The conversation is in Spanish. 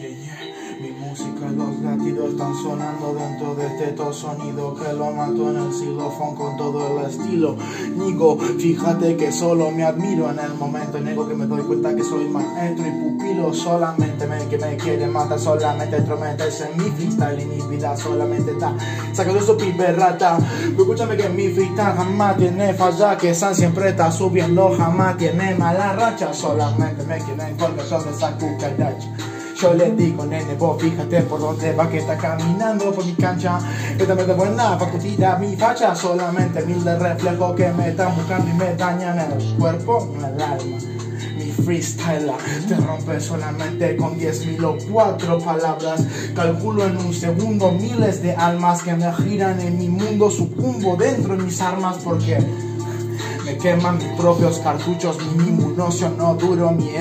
Mi música, los latidos están sonando dentro de este sonido que lo mato en el xilofón con todo el estilo. Nigo, fíjate que solo me admiro en el momento, nego que me doy cuenta que soy maestro y pupilo. Solamente me que me quiere matar, solamente entrometerse en mi freestyle y mi vida solamente está sacando su piperrata. Escúchame que mi freestyle jamás tiene falla, que San siempre está subiendo, jamás tiene mala racha. Solamente me quieren porque son de esa cucaracha. Yo le digo, nene, vos fíjate por dónde va que está caminando por mi cancha. Esta me da buena tira mi facha. Solamente mil de reflejos que me están buscando y me dañan el cuerpo, el alma. Mi freestyler te rompe solamente con 10.000 o cuatro palabras. Calculo en un segundo miles de almas que me giran en mi mundo. Sucumbo dentro de mis armas porque me queman mis propios cartuchos. Mi inmunocio no duro, mi